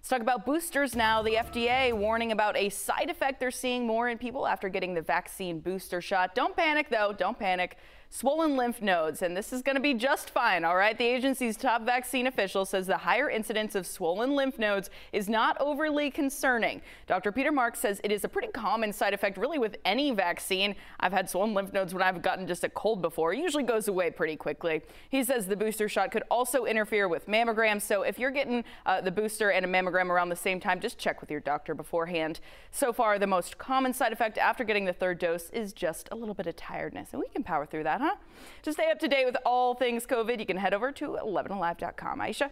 Let's talk about boosters now. The FDA warning about a side effect they're seeing more in people after getting the vaccine booster shot. Don't panic though, don't panic swollen lymph nodes, and this is going to be just fine, all right? The agency's top vaccine official says the higher incidence of swollen lymph nodes is not overly concerning. Dr. Peter Marks says it is a pretty common side effect really with any vaccine. I've had swollen lymph nodes when I've gotten just a cold before. It usually goes away pretty quickly. He says the booster shot could also interfere with mammograms, so if you're getting uh, the booster and a mammogram around the same time, just check with your doctor beforehand. So far, the most common side effect after getting the third dose is just a little bit of tiredness, and we can power through that huh? To stay up to date with all things COVID, you can head over to 11alive.com. Aisha?